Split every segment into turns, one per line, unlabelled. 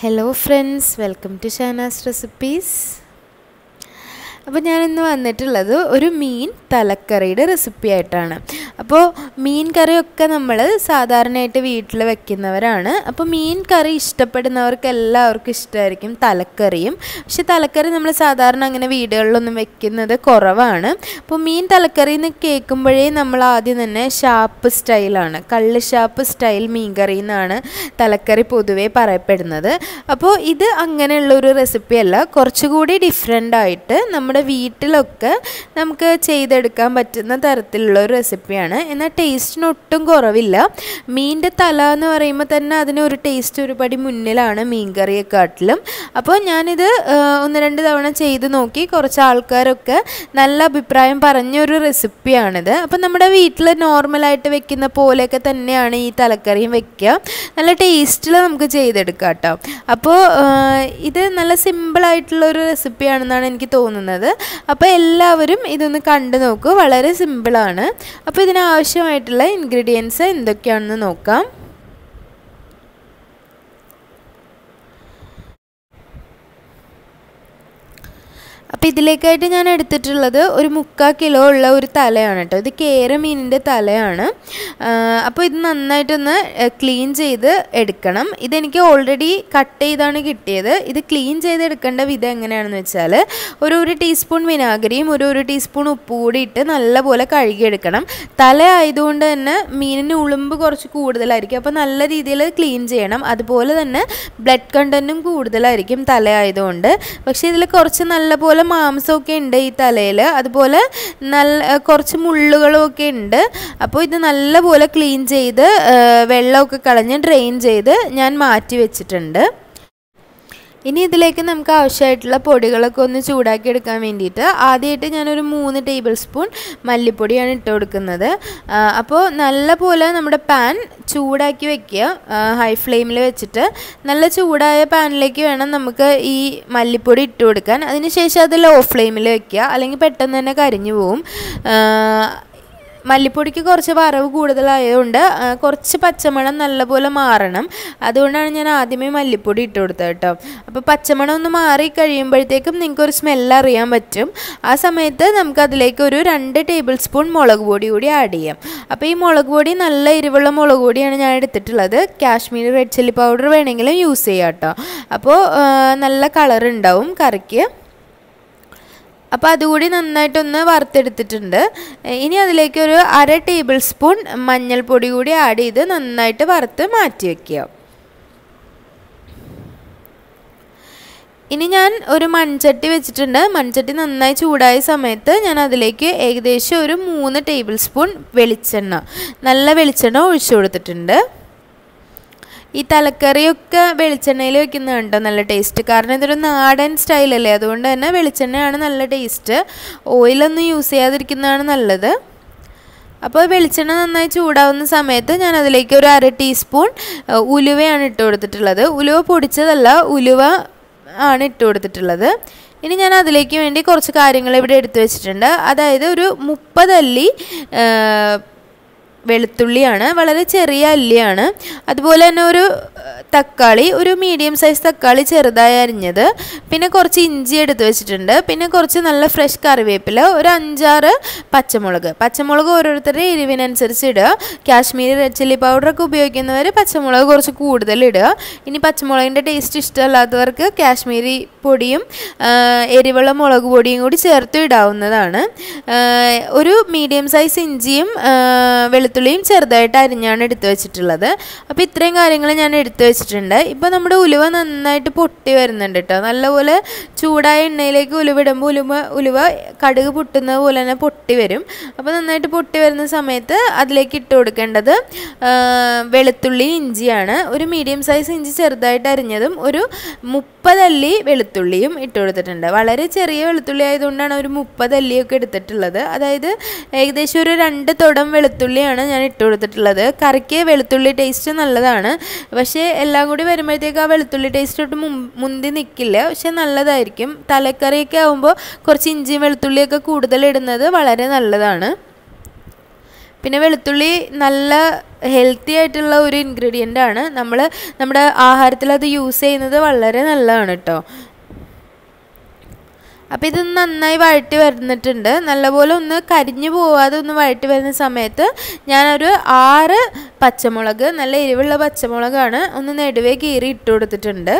Hello friends welcome to Shana's recipes അപ്പോൾ ഞാനിന്ന് വന്നിട്ടുള്ളത് ഒരു മീൻ തലക്കറിയുടെ റെസിപ്പി ആയിട്ടാണ്. അപ്പോൾ മീൻ കറിയൊക്കെ നമ്മൾ സാധാരണയായിട്ട് വീട്ടിൽ വെക്കുന്നവരാണ്. അപ്പോൾ മീൻ കറി ഇഷ്ടപ്പെടുന്നവർക്ക് എല്ലാവർക്കും ഇഷ്ടമായിരിക്കും തലക്കറിയും. പക്ഷെ തലക്കറി നമ്മൾ സാധാരണ അങ്ങനെ വീടുകളിലൊന്നും വെക്കുന്നത് കുറവാണ്. അപ്പോൾ മീൻ തലക്കറി എന്ന് കേൾക്കുമ്പോഴേ നമ്മൾ ആദ്യം തന്നെ ഷാപ്പ് സ്റ്റൈലാണ്. കള്ള് ഷാപ്പ് സ്റ്റൈൽ മീൻ കറി എന്നാണ് തലക്കറി പൊതുവേ പറയപ്പെടുന്നത്. അപ്പോൾ ഇത് അങ്ങനെയുള്ളൊരു റെസിപ്പി അല്ല കുറച്ചുകൂടി ഡിഫറെന്റ് ആയിട്ട് നമ്മുടെ വീട്ടിലൊക്കെ നമുക്ക് ചെയ്തെടുക്കാൻ പറ്റുന്ന തരത്തിലുള്ള ഒരു റെസിപ്പിയാണ് എന്നാൽ ടേസ്റ്റിന് ഒട്ടും കുറവില്ല. മീനിന്റെ തല എന്ന് പറയുമ്പോൾ തന്നെ അതിന് ഒരു ടേസ്റ്റ് ഒരുപടി മുന്നിലാണ് മീൻ കറിയെക്കാട്ടിലും അപ്പോൾ ഞാനിത് ഒന്ന് രണ്ട് തവണ ചെയ്ത് നോക്കി. കുറച്ച് ആൾക്കാരൊക്കെ നല്ല അഭിപ്രായം പറഞ്ഞൊരു റെസിപ്പിയാണിത് അപ്പോൾ നമ്മുടെ വീട്ടിൽ നോർമലായിട്ട് വെക്കുന്ന പോലെയൊക്കെ തന്നെയാണ് ഈ തലക്കറിയും വെക്കുക. നല്ല ടേസ്റ്റിൽ നമുക്ക് ചെയ്തെടുക്കാം കേട്ടോ. അപ്പോൾ ഇത് നല്ല സിമ്പിളായിട്ടുള്ള ഒരു റെസിപ്പിയാണെന്നാണ് എനിക്ക് തോന്നുന്നത്. അപ്പോൾ എല്ലാവരും ഇതൊന്ന് കണ്ടു നോക്കൂ. വളരെ സിമ്പിളാണ് അപ്പോൾ ഇതിനാവശ്യമായിട്ടുള്ള ഇൻഗ്രീഡിയൻസ് എന്തൊക്കെയാണെന്ന് നോക്കാം. അപ്പോൾ ഇതിലേക്കായിട്ട് ഞാൻ എടുത്തിട്ടുള്ളത് ഒരു മുക്കാൽ കിലോ ഉള്ള ഒരു തലയാണ് കേട്ടോ. ഇത് കേര മീനിന്റെ തലയാണ്. അപ്പോൾ ഇത് നന്നായിട്ടൊന്ന് ക്ലീൻ ചെയ്ത് എടുക്കണം. ഇതെനിക്ക് ഓൾറെഡി കട്ട് ചെയ്താണ് കിട്ടിയത്. ഇത് ക്ലീൻ ചെയ്ത് എടുക്കേണ്ട വിധം എങ്ങനെയാണെന്ന് വെച്ചാൽ ഒരു ഒരു ടീസ്പൂൺ വിനാഗിരിയും ഒരു ഒരു ടീസ്പൂൺ ഉപ്പ് കൂടി ഇട്ട് നല്ലപോലെ കഴുകിയെടുക്കണം തല ആയതുകൊണ്ട് തന്നെ മീനിന് ഉളുമ്പ് കുറച്ച് കൂടുതലായിരിക്കും. അപ്പോൾ നല്ല രീതിയിൽ ക്ലീൻ ചെയ്യണം. അതുപോലെ തന്നെ ബ്ലഡ് കണ്ടന്റും കൂടുതലായിരിക്കും തല ആയതുകൊണ്ട്. പക്ഷേ ഇതിൽ കുറച്ച് നല്ല മാംസമൊക്കെ ഉണ്ട് ഈ തലയിൽ അതുപോലെ നല്ല കുറച്ച് മുള്ളുകളും ഒക്കെ ഉണ്ട്. അപ്പോൾ ഇത് നല്ലപോലെ ക്ലീൻ ചെയ്ത് വെള്ളമൊക്കെ കളഞ്ഞ് ഡ്രെയിൻ ചെയ്ത് ഞാൻ മാറ്റി വെച്ചിട്ടുണ്ട്. ഇനി ഇതിലേക്ക് നമുക്ക് ആവശ്യമായിട്ടുള്ള പൊടികളൊക്കെ ഒന്ന് ചൂടാക്കി എടുക്കാൻ വേണ്ടിയിട്ട് ആദ്യമായിട്ട് ഞാനൊരു മൂന്ന് ടേബിൾ സ്പൂൺ മല്ലിപ്പൊടിയാണ് ഇട്ട് കൊടുക്കുന്നത്. അപ്പോൾ നല്ല പോലെ നമ്മുടെ പാൻ ചൂടാക്കി വെക്കുക. ഹൈ ഫ്ലെയിമിൽ വെച്ചിട്ട് നല്ല ചൂടായ പാനിലേക്ക് വേണം നമുക്ക് ഈ മല്ലിപ്പൊടി ഇട്ട് കൊടുക്കാൻ. അതിനുശേഷം അത് ലോ ഫ്ലെയിമിൽ വെക്കുക. അല്ലെങ്കിൽ പെട്ടെന്ന് തന്നെ കരിഞ്ഞു പോവും. മല്ലിപ്പൊടിക്ക് കുറച്ച് വറവ് കൂടുതലായതുകൊണ്ട് കുറച്ച് പച്ചമണം നല്ലപോലെ മാറണം. അതുകൊണ്ടാണ് ഞാൻ ആദ്യമേ മല്ലിപ്പൊടി ഇട്ട് കൊടുത്തത് കേട്ടോ. അപ്പോൾ പച്ചമണം ഒന്ന് മാറി കഴിയുമ്പോഴത്തേക്കും നിങ്ങൾക്കൊരു സ്മെല്ല് അറിയാൻ പറ്റും. ആ സമയത്ത് നമുക്ക് അതിലേക്ക് ഒരു രണ്ട് ടേബിൾ സ്പൂൺ മുളക് പൊടി കൂടി ആഡ് ചെയ്യാം. അപ്പോൾ ഈ മുളക് പൊടി നല്ല എരിവുള്ള മുളക് പൊടിയാണ് ഞാൻ എടുത്തിട്ടുള്ളത്. കാശ്മീരി റെഡ് ചില്ലി പൗഡർ വേണമെങ്കിലും യൂസ് ചെയ്യാം കേട്ടോ. അപ്പോൾ നല്ല കളർ ഉണ്ടാവും കറിക്ക്. അപ്പോൾ അതുകൂടി നന്നായിട്ടൊന്ന് വറുത്തെടുത്തിട്ടുണ്ട്. ഇനി അതിലേക്ക് ഒരു അര ടേബിൾ സ്പൂൺ മഞ്ഞൾപ്പൊടി കൂടി ആഡ് ചെയ്ത് നന്നായിട്ട് വറുത്ത് മാറ്റി വയ്ക്കുക ഇനി ഞാൻ ഒരു മൺചട്ടി വെച്ചിട്ടുണ്ട്. മൺചട്ടി നന്നായി ചൂടായ സമയത്ത് ഞാൻ അതിലേക്ക് ഏകദേശം ഒരു മൂന്ന് ടേബിൾ സ്പൂൺ വെളിച്ചെണ്ണ നല്ല വെളിച്ചെണ്ണ ഒഴിച്ചു കൊടുത്തിട്ടുണ്ട്. ഈ തലക്കറിയൊക്കെ വെളിച്ചെണ്ണയിൽ വെക്കുന്നത് കണ്ടോ? നല്ല ടേസ്റ്റ് കാരണം ഇതൊരു നാടൻ സ്റ്റൈലല്ലേ അതുകൊണ്ട് തന്നെ വെളിച്ചെണ്ണയാണ് നല്ല ടേസ്റ്റ് ഓയിലൊന്നും യൂസ് ചെയ്യാതിരിക്കുന്നതാണ് നല്ലത്. അപ്പോൾ വെളിച്ചെണ്ണ നന്നായി ചൂടാവുന്ന സമയത്ത് ഞാൻ അതിലേക്ക് ഒരു അര ടീസ്പൂൺ ഉലുവയാണ് ഇട്ട് കൊടുത്തിട്ടുള്ളത്. ഉലുവ പൊടിച്ചതല്ല ഉലുവ ആണ് ഇട്ട് കൊടുത്തിട്ടുള്ളത്. ഇനി ഞാൻ അതിലേക്ക് വേണ്ടി കുറച്ച് കാര്യങ്ങൾ ഇവിടെ എടുത്തു വെച്ചിട്ടുണ്ട്. അതായത് ഒരു മുപ്പതല്ലി വെളുത്തുള്ളിയാണ് വളരെ ചെറിയ അല്ലിയാണ്. അതുപോലെ തന്നെ ഒരു തക്കാളി ഒരു മീഡിയം സൈസ് തക്കാളി ചെറുതായി അരിഞ്ഞത്. പിന്നെ കുറച്ച് ഇഞ്ചി എടുത്ത് വെച്ചിട്ടുണ്ട്. പിന്നെ കുറച്ച് നല്ല ഫ്രഷ് കറിവേപ്പില ഒരു അഞ്ചാറ് പച്ചമുളക്. പച്ചമുളക് ഓരോരുത്തരുടെ എരിവിനനുസരിച്ച് ഇടുക. കാശ്മീരി റെഡ് ചില്ലി പൗഡറൊക്കെ ഉപയോഗിക്കുന്നവർ പച്ചമുളക് കുറച്ച് കൂടുതൽ ഇടുക. ഇനി പച്ചമുളകിന്റെ ടേസ്റ്റ് ഇഷ്ടമല്ലാത്തവർക്ക് കാശ്മീരി പൊടിയും എരിവുള്ള മുളക് പൊടിയും കൂടി ചേർത്ത് ഇടാവുന്നതാണ്. ഒരു മീഡിയം സൈസ് ഇഞ്ചിയും ആ, വെളുത്തുള്ളിയും ചെറുതായിട്ട് അരിഞ്ഞാണ് എടുത്തു വെച്ചിട്ടുള്ളത്. അപ്പോൾ ഇത്രയും കാര്യങ്ങൾ ഞാൻ എടുത്തു വെച്ചിട്ടുണ്ട്. ഇപ്പോൾ നമ്മുടെ ഉലുവ നന്നായിട്ട് പൊട്ടി വരുന്നുണ്ട് കേട്ടോ നല്ലപോലെ ചൂടായ എണ്ണയിലേക്ക് ഉലുവ ഇടുമ്പോൾ ഉലുവ ഉലുവ കടുക് പൊട്ടുന്നത് പോലെ തന്നെ പൊട്ടി വരും. അപ്പോൾ നന്നായിട്ട് പൊട്ടി വരുന്ന സമയത്ത് അതിലേക്ക് ഇട്ട് കൊടുക്കേണ്ടത് വെളുത്തുള്ളി ഇഞ്ചിയാണ്. ഒരു മീഡിയം സൈസ് ഇഞ്ചി ചെറുതായിട്ട് അരിഞ്ഞതും ഒരു മുപ്പതല്ലി വെളുത്തുള്ളിയും ഇട്ട് കൊടുത്തിട്ടുണ്ട്. വളരെ ചെറിയ വെളുത്തുള്ളി ആയതുകൊണ്ടാണ് ഒരു മുപ്പതല്ലിയൊക്കെ എടുത്തിട്ടുള്ളത്. അതായത് ഏകദേശം ഒരു രണ്ട് തുടം വെളുത്തുള്ളിയാണ് ഞാൻ ഇട്ട് കൊടുത്തിട്ടുള്ളത്. കറിക്ക് വെളുത്തുള്ളി ടേസ്റ്റ് നല്ലതാണ്. പക്ഷേ എല്ലാം കൂടി വരുമ്പോഴത്തേക്ക് ആ വെളുത്തുള്ളി ടേസ്റ്റ് ഒട്ട് മുന്തി നിൽക്കില്ല പക്ഷേ നല്ലതായിരിക്കും. തലക്കറിയൊക്കെ ആകുമ്പോൾ കുറച്ച് ഇഞ്ചിയും വെളുത്തുള്ളിയൊക്കെ കൂടുതൽ ഇടുന്നത് വളരെ നല്ലതാണ്. പിന്നെ വെളുത്തുള്ളി നല്ല ഹെൽത്തി ആയിട്ടുള്ള ഒരു ഇൻഗ്രീഡിയന്റ് ആണ്. നമ്മൾ നമ്മുടെ ആഹാരത്തിൽ അത് യൂസ് ചെയ്യുന്നത് വളരെ നല്ലതാണ് കേട്ടോ അപ്പോൾ ഇത് നന്നായി വഴറ്റി വരുന്നിട്ടുണ്ട്. നല്ലപോലെ ഒന്ന് കരിഞ്ഞു പോവാതെ ഒന്ന് വഴറ്റി വരുന്ന സമയത്ത് ഞാനൊരു ആറ് പച്ചമുളക് നല്ല എരിവുള്ള പച്ചമുളകാണ് ഒന്ന് നെടുവേ കീറി ഇട്ട് കൊടുത്തിട്ടുണ്ട്.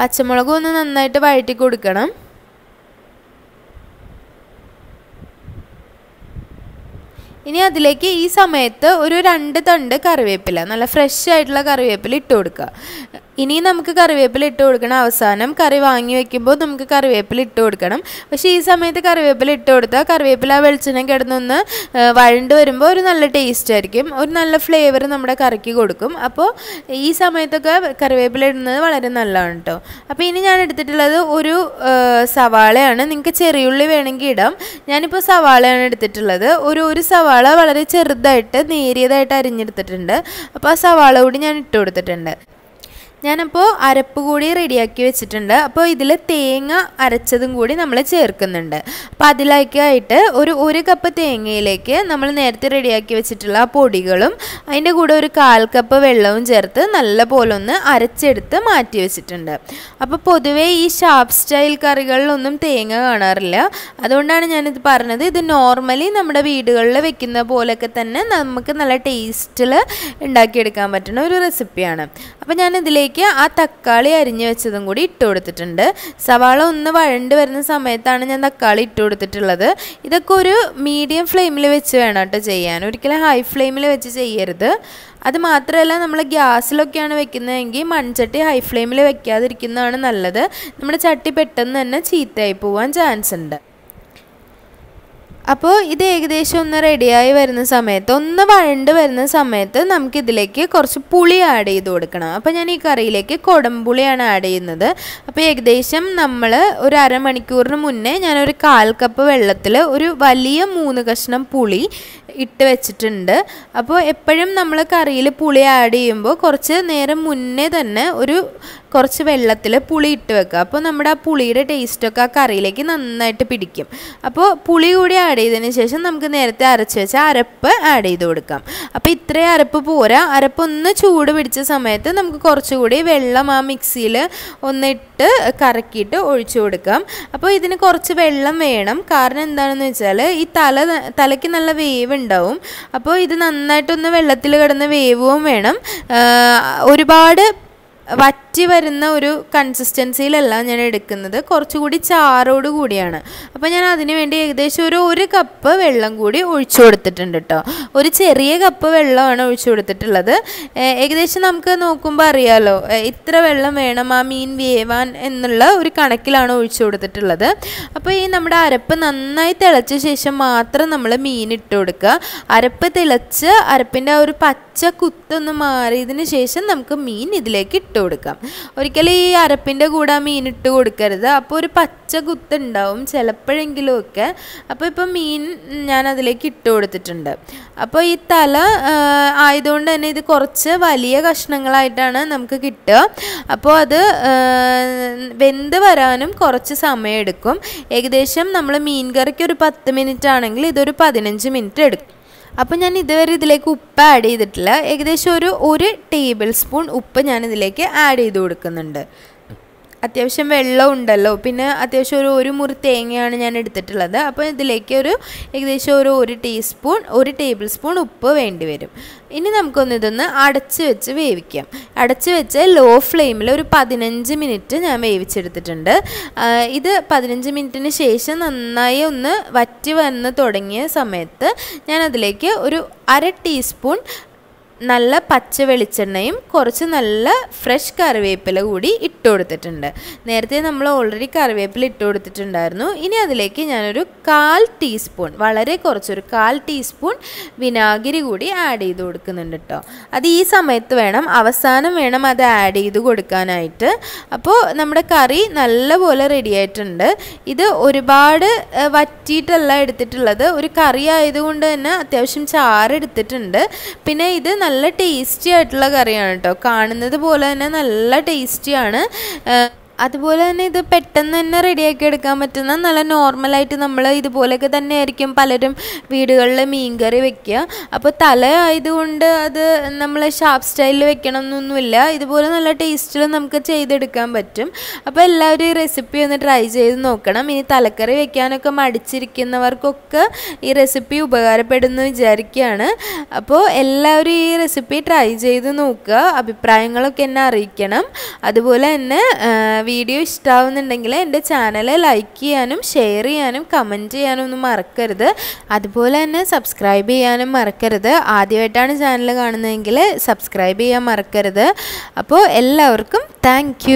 പച്ചമുളകും ഒന്ന് നന്നായിട്ട് വഴറ്റി കൊടുക്കണം. ഇനി അതിലേക്ക് ഈ സമയത്ത് ഒരു രണ്ട് തണ്ട് കറിവേപ്പില നല്ല ഫ്രഷ് ആയിട്ടുള്ള കറിവേപ്പില ഇട്ട് കൊടുക്കുക. ഇനി നമുക്ക് കറിവേപ്പില ഇട്ട് കൊടുക്കണം. അവസാനം കറി വാങ്ങി വെക്കുമ്പോൾ നമുക്ക് കറിവേപ്പില ഇട്ട് കൊടുക്കണം. പക്ഷേ ഈ സമയത്ത് കറിവേപ്പില ഇട്ട് കൊടുത്താൽ കറിവേപ്പില വെളിച്ചെണ്ണ കിടന്നൊന്ന് വഴണ്ട് വരുമ്പോൾ ഒരു നല്ല ടേസ്റ്റ് ആയിരിക്കും. ഒരു നല്ല ഫ്ലേവർ നമ്മുടെ കറിക്ക് കൊടുക്കും. അപ്പോൾ ഈ സമയത്തൊക്കെ കറിവേപ്പില ഇടുന്നത് വളരെ നല്ലതാണ് കേട്ടോ അപ്പോൾ ഇനി ഞാൻ എടുത്തിട്ടുള്ളത് ഒരു സവാളയാണ്. നിങ്ങൾക്ക് ചെറിയുള്ളി വേണമെങ്കിൽ ഇടാം. ഞാനിപ്പോൾ സവാളയാണ് എടുത്തിട്ടുള്ളത്. ഒരു ഒരു സവാള വളരെ ചെറുതായിട്ട് നേരിയതായിട്ട് അരിഞ്ഞെടുത്തിട്ടുണ്ട്. അപ്പോൾ ആ സവാള കൂടി ഞാൻ ഇട്ട് കൊടുത്തിട്ടുണ്ട്. ഞാനപ്പോൾ അരപ്പ് കൂടി റെഡിയാക്കി വെച്ചിട്ടുണ്ട്. അപ്പോൾ ഇതിൽ തേങ്ങ അരച്ചതും കൂടി നമ്മൾ ചേർക്കുന്നുണ്ട്. അപ്പോൾ അതിലേക്കായിട്ട് ഒരു ഒരു കപ്പ് തേങ്ങയിലേക്ക് നമ്മൾ നേരത്തെ റെഡിയാക്കി വെച്ചിട്ടുള്ള പൊടികളും അതിന്റെ കൂടെ ഒരു കാൽ കപ്പ് വെള്ളവും ചേർത്ത് നല്ല പോലെ ഒന്ന് അരച്ചെടുത്ത് മാറ്റി വെച്ചിട്ടുണ്ട്. അപ്പോൾ പൊതുവേ ഈ ഷാപ്പ് സ്റ്റൈൽ കറികളിലൊന്നും തേങ്ങ കാണാറില്ല. അതുകൊണ്ടാണ് ഞാനിത് പറഞ്ഞത്. ഇത് നോർമലി നമ്മുടെ വീടുകളിൽ വെക്കുന്ന പോലെയൊക്കെ തന്നെ നമുക്ക് നല്ല ടേസ്റ്റിൽ ഉണ്ടാക്കിയെടുക്കാൻ പറ്റുന്ന ഒരു റെസിപ്പിയാണ്. അപ്പോൾ ഞാൻ ഇതിലേക്ക് ആ തക്കാളി അരിഞ്ഞു വെച്ചതും കൂടി ഇട്ട് കൊടുത്തിട്ടുണ്ട്. സവാള ഒന്ന് വഴണ്ട് വരുന്ന സമയത്താണ് ഞാൻ തക്കാളി ഇട്ട് കൊടുത്തിട്ടുള്ളത്. ഇതൊക്കെ ഒരു മീഡിയം ഫ്ലെയിമിൽ വെച്ച് വേണം കേട്ടോ ചെയ്യാൻ. ഒരിക്കലും ഹൈ ഫ്ലെയിമിൽ വെച്ച് ചെയ്യരുത്. അത് മാത്രമല്ല നമ്മൾ ഗ്യാസിലൊക്കെയാണ് വെക്കുന്നതെങ്കിൽ മൺചട്ടി ഹൈ ഫ്ലെയിമിൽ വെക്കാതിരിക്കുന്നതാണ് നല്ലത്. നമ്മുടെ ചട്ടി പെട്ടെന്ന് തന്നെ ചീത്തയായി പോവാൻ ചാൻസ് ഉണ്ട്. അപ്പോൾ ഇത് ഏകദേശം ഒന്ന് റെഡിയായി വരുന്ന സമയത്ത് ഒന്ന് വഴണ്ട് വരുന്ന സമയത്ത് നമുക്കിതിലേക്ക് കുറച്ച് പുളി ആഡ് ചെയ്ത് കൊടുക്കണം. അപ്പോൾ ഞാൻ ഈ കറിയിലേക്ക് കുടംപുളിയാണ് ആഡ് ചെയ്യുന്നത്. അപ്പോൾ ഏകദേശം നമ്മൾ ഒരു അരമണിക്കൂറിന് മുന്നേ ഞാനൊരു കാൽ കപ്പ് വെള്ളത്തിൽ ഒരു വലിയ മൂന്ന് കഷ്ണം പുളി ഇട്ട് വെച്ചിട്ടുണ്ട്. അപ്പോൾ എപ്പോഴും നമ്മൾ കറിയിൽ പുളി ആഡ് ചെയ്യുമ്പോൾ കുറച്ച് നേരം മുന്നേ തന്നെ ഒരു കുറച്ച് വെള്ളത്തിൽ പുളി ഇട്ട് വെക്കുക. അപ്പോൾ നമ്മുടെ ആ പുളിയുടെ ടേസ്റ്റൊക്കെ ആ കറിയിലേക്ക് നന്നായിട്ട് പിടിക്കും. അപ്പോൾ പുളി കൂടി ആഡ് ചെയ്തതിന് ശേഷം നമുക്ക് നേരത്തെ അരച്ച് വെച്ച അരപ്പ് ആഡ് ചെയ്ത് കൊടുക്കാം. അപ്പോൾ ഇത്രയും അരപ്പ് പോരാ. അരപ്പ് ഒന്ന് ചൂട് പിടിച്ച സമയത്ത് നമുക്ക് കുറച്ചുകൂടി വെള്ളം ആ മിക്സിയിൽ ഒന്നിട്ട് കറക്കിയിട്ട് ഒഴിച്ചു കൊടുക്കാം. അപ്പോൾ ഇതിന് കുറച്ച് വെള്ളം വേണം. കാരണം എന്താണെന്ന് വെച്ചാൽ ഈ തല തലയ്ക്ക് നല്ല വേവ് ഉണ്ടാവും. അപ്പോൾ ഇത് നന്നായിട്ടൊന്ന് വെള്ളത്തിൽ കിടന്ന് വേവും വേണം. ഒരുപാട് വറ്റി വരുന്ന ഒരു കൺസിസ്റ്റൻസിയിലല്ല ഞാൻ എടുക്കുന്നത്. കുറച്ചുകൂടി ചാറോട് കൂടിയാണ്. അപ്പോൾ ഞാൻ അതിന് വേണ്ടി ഏകദേശം ഒരു ഒരു കപ്പ് വെള്ളം കൂടി ഒഴിച്ചു കൊടുത്തിട്ടുണ്ട് കേട്ടോ ഒരു ചെറിയ കപ്പ് വെള്ളമാണ് ഒഴിച്ചു കൊടുത്തിട്ടുള്ളത്. ഏകദേശം നമുക്ക് നോക്കുമ്പോൾ അറിയാലോ ഇത്ര വെള്ളം വേണം ആ മീൻ വേവാൻ എന്നുള്ള ഒരു കണക്കിലാണ് ഒഴിച്ചു കൊടുത്തിട്ടുള്ളത്. അപ്പോൾ ഈ നമ്മുടെ അരപ്പ് നന്നായി തിളച്ച ശേഷം മാത്രം നമ്മൾ മീൻ ഇട്ട് കൊടുക്കുക. അരപ്പ് തിളച്ച് അരപ്പിന്റെ ആ ഒരു പച്ച കുത്തൊന്ന് മാറിയതിന് ശേഷം നമുക്ക് മീൻ ഇതിലേക്ക് ഇട്ട് കൊടുക്കാം. ഒരിക്കലും ഈ അരപ്പിന്റെ കൂടെ മീൻ ഇട്ട് കൊടുക്കരുത്. അപ്പോൾ ഒരു പച്ച കുത്തുണ്ടാവും ചിലപ്പോഴെങ്കിലുമൊക്കെ അപ്പോൾ ഇപ്പം മീൻ ഞാൻ അതിലേക്ക് ഇട്ട് കൊടുത്തിട്ടുണ്ട്. അപ്പോൾ ഈ തല ആയതുകൊണ്ട് തന്നെ ഇത് കുറച്ച് വലിയ കഷ്ണങ്ങളായിട്ടാണ് നമുക്ക് കിട്ടുക. അപ്പോൾ അത് വെന്ത് വരാനും കുറച്ച് സമയമെടുക്കും. ഏകദേശം നമ്മൾ മീൻ കറിക്ക് ഒരു പത്ത് മിനിറ്റ് ആണെങ്കിൽ ഇതൊരു പതിനഞ്ച് മിനിറ്റ് എടുക്കും. അപ്പോൾ ഞാൻ ഇതുവരെ ഇതിലേക്ക് ഉപ്പ് ആഡ് ചെയ്തിട്ടില്ല. ഏകദേശം ഒരു ഒരു ടേബിൾ സ്പൂൺ ഉപ്പ് ഞാൻ ഇതിലേക്ക് ആഡ് ചെയ്ത് കൊടുക്കുന്നുണ്ട്. അത്യാവശ്യം വെള്ളം ഉണ്ടല്ലോ. പിന്നെ അത്യാവശ്യം ഒരു ഒരു മുറി തേങ്ങയാണ് ഞാൻ എടുത്തിട്ടുള്ളത്. അപ്പോൾ ഇതിലേക്ക് ഒരു ഏകദേശം ഒരു ഒരു ടീസ്പൂൺ ഒരു ടേബിൾ സ്പൂൺ ഉപ്പ് വേണ്ടി വരും. ഇനി നമുക്കൊന്ന് ഇതൊന്ന് അടച്ച് വെച്ച് വേവിക്കാം. അടച്ച് വെച്ച് ലോ ഫ്ലെയിമിൽ ഒരു പതിനഞ്ച് മിനിറ്റ് ഞാൻ വേവിച്ചെടുത്തിട്ടുണ്ട്. ഇത് പതിനഞ്ച് മിനിറ്റിന് ശേഷം നന്നായി ഒന്ന് വറ്റി വന്ന് തുടങ്ങിയ സമയത്ത് ഞാൻ അതിലേക്ക് ഒരു അര ടീസ്പൂൺ നല്ല പച്ച വെളിച്ചെണ്ണയും കുറച്ച് നല്ല ഫ്രഷ് കറിവേപ്പില കൂടി ഇട്ട് കൊടുത്തിട്ടുണ്ട്. നേരത്തെ നമ്മൾ ഓൾറെഡി കറിവേപ്പില ഇട്ട് കൊടുത്തിട്ടുണ്ടായിരുന്നു. ഇനി അതിലേക്ക് ഞാനൊരു കാൽ ടീസ്പൂൺ വളരെ കുറച്ചൊരു കാൽ ടീസ്പൂൺ വിനാഗിരി കൂടി ആഡ് ചെയ്ത് കൊടുക്കുന്നുണ്ട് കേട്ടോ അത് ഈ സമയത്ത് വേണം അവസാനം വേണം അത് ആഡ് ചെയ്ത് കൊടുക്കാനായിട്ട്. അപ്പോൾ നമ്മുടെ കറി നല്ലപോലെ റെഡി ആയിട്ടുണ്ട്. ഇത് ഒരുപാട് വറ്റിയിട്ടല്ല എടുത്തിട്ടുള്ളത്. ഒരു കറി ആയതുകൊണ്ട് തന്നെ അത്യാവശ്യം ചാറ് എടുത്തിട്ടുണ്ട്. പിന്നെ ഇത് നല്ല ടേസ്റ്റി ആയിട്ടുള്ള കറിയാണ് കേട്ടോ കാണുന്നത് പോലെ തന്നെ നല്ല ടേസ്റ്റിയാണ് അതുപോലെ തന്നെ ഇത് പെട്ടെന്ന് തന്നെ റെഡിയാക്കി എടുക്കാൻ പറ്റുന്ന നല്ല നോർമലായിട്ട് നമ്മൾ ഇതുപോലെയൊക്കെ തന്നെ ആയിരിക്കും പലരും വീടുകളിൽ മീൻകറി വെക്കുക. അപ്പോൾ തല ആയതുകൊണ്ട് അത് നമ്മൾ ഷാർപ്പ് സ്റ്റൈലിൽ വെക്കണം എന്നൊന്നുമില്ല ഇതുപോലെ നല്ല ടേസ്റ്റിൽ നമുക്ക് ചെയ്തെടുക്കാൻ പറ്റും. അപ്പോൾ എല്ലാവരും ഈ റെസിപ്പി ഒന്ന് ട്രൈ ചെയ്ത് നോക്കണം. ഇനി തലക്കറി വെക്കാനൊക്കെ മടിച്ചിരിക്കുന്നവർക്കൊക്കെ ഈ റെസിപ്പി ഉപകാരപ്പെടുന്നു വിചാരിക്കുകയാണ്. അപ്പോൾ എല്ലാവരും ഈ റെസിപ്പി ട്രൈ ചെയ്ത് നോക്കുക. അഭിപ്രായങ്ങളൊക്കെ എന്നെ അറിയിക്കണം. അതുപോലെ തന്നെ വീഡിയോ ഇഷ്ടമാവുന്നുണ്ടെങ്കിൽ എന്റെ ചാനൽ ലൈക്ക് ചെയ്യാനും ഷെയർ ചെയ്യാനും കമന്റ് ചെയ്യാനും ഒന്നും മറക്കരുത്. അതുപോലെ തന്നെ സബ്സ്ക്രൈബ് ചെയ്യാനും മറക്കരുത്. ആദ്യമായിട്ടാണ് ചാനൽ കാണുന്നതെങ്കിൽ സബ്സ്ക്രൈബ് ചെയ്യാൻ മറക്കരുത്. അപ്പോൾ എല്ലാവർക്കും താങ്ക്